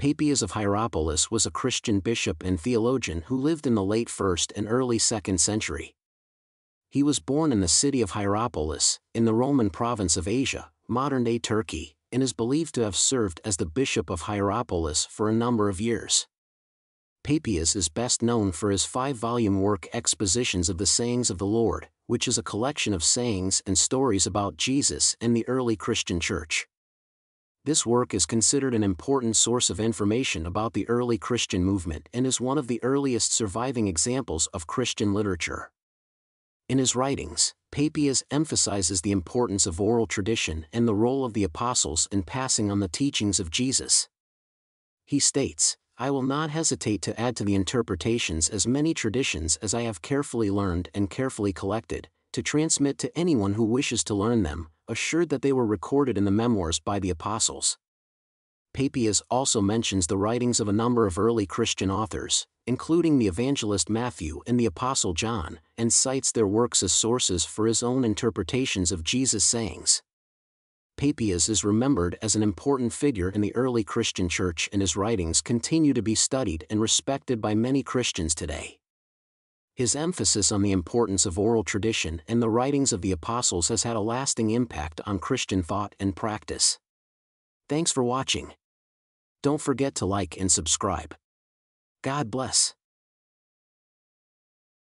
Papias of Hierapolis was a Christian bishop and theologian who lived in the late 1st and early 2nd century. He was born in the city of Hierapolis, in the Roman province of Asia, modern-day Turkey, and is believed to have served as the bishop of Hierapolis for a number of years. Papias is best known for his five-volume work Expositions of the Sayings of the Lord, which is a collection of sayings and stories about Jesus and the early Christian church. This work is considered an important source of information about the early Christian movement and is one of the earliest surviving examples of Christian literature. In his writings, Papias emphasizes the importance of oral tradition and the role of the apostles in passing on the teachings of Jesus. He states, I will not hesitate to add to the interpretations as many traditions as I have carefully learned and carefully collected, to transmit to anyone who wishes to learn them, assured that they were recorded in the memoirs by the apostles. Papias also mentions the writings of a number of early Christian authors, including the evangelist Matthew and the apostle John, and cites their works as sources for his own interpretations of Jesus' sayings. Papias is remembered as an important figure in the early Christian church and his writings continue to be studied and respected by many Christians today. His emphasis on the importance of oral tradition and the writings of the apostles has had a lasting impact on Christian thought and practice. Thanks for watching. Don't forget to like and subscribe. God bless.